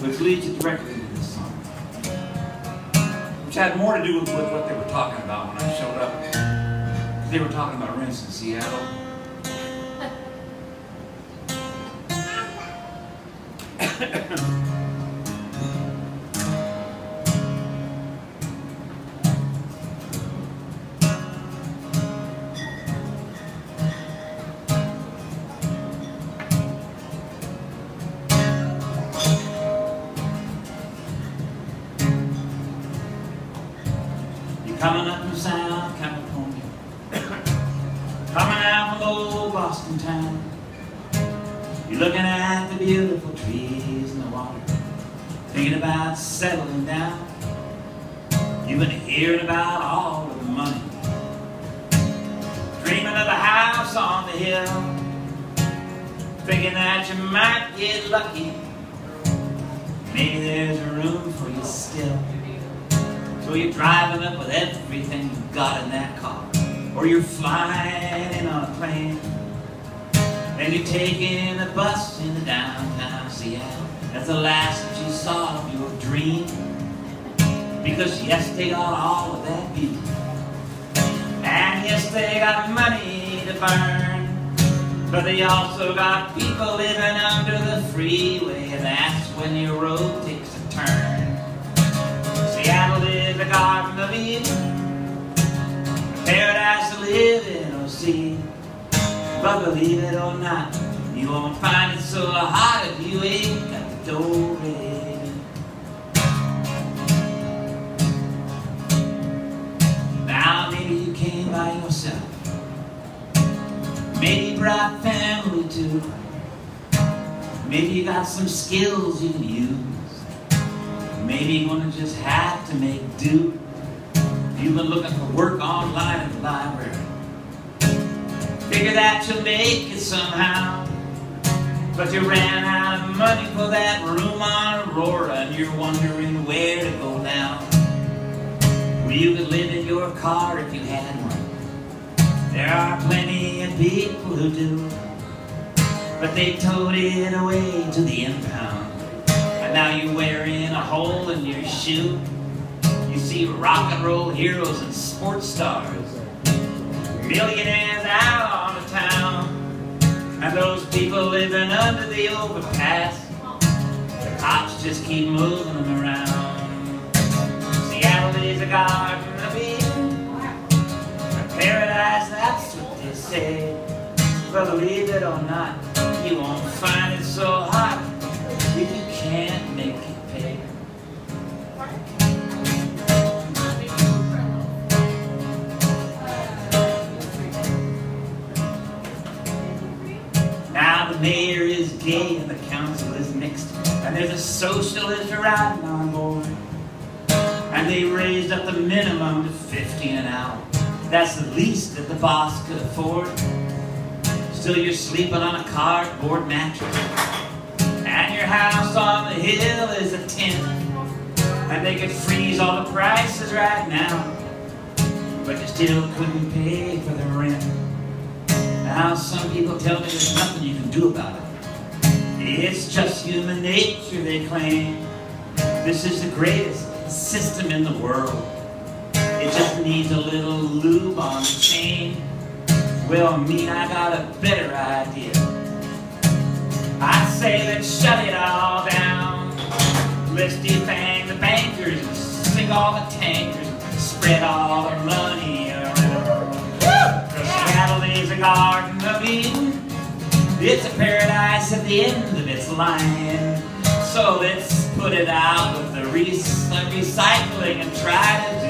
which leads you directly into this song. Which had more to do with, with what they were talking about when I showed up. They were talking about rents in Seattle. coming up from South California. coming out from old Boston town. You're looking at the beautiful trees and the water. Thinking about settling down. You've been hearing about all of the money. Dreaming of a house on the hill. Thinking that you might get lucky. Maybe there's room for you still. So you're driving up with everything you've got in that car. Or you're flying in on a plane. And you're taking a bus into downtown Seattle. That's the last that you saw of your dream. Because yes, they got all of that beauty. And yes, they got money to burn. But they also got people living under the freeway. And that's when you road But believe it or not, you won't find it so hard if you ain't got the do re mi. Now maybe you came by yourself, maybe you brought family too. Maybe you got some skills you can use. Maybe you're gonna just have to make do. You've been looking for work online at the library. Figure that you'll make it somehow. But you ran out of money for that room on Aurora and you're wondering where to go now. Well, you could live in your car if you had one. There are plenty of people who do. But they towed it away to the impound. And now you're wearing a hole in your shoe. You see rock and roll heroes and sports stars. Millionaires out living under the overpass. The cops just keep moving them around. Seattle is a garden of Eden. A paradise, that's what they say. But believe it or not, you won't find it so hot gay and the council is mixed. And there's a socialist riding on board. And they raised up the minimum to 50 an hour. That's the least that the boss could afford. Still you're sleeping on a cardboard mattress. And your house on the hill is a tent. And they could freeze all the prices right now. But you still couldn't pay for the rent. Now some people tell me there's nothing you can do about it. It's just human nature, they claim. This is the greatest system in the world. It just needs a little lube on the chain. Well, me, I got a better idea. I say let's shut it all down. Let's defang the bankers and sink all the tankers and spread all the money around. Cause Seattle is a garden of Eden. It's a paradise at the end of its line. So let's put it out with the re- recycling and try to do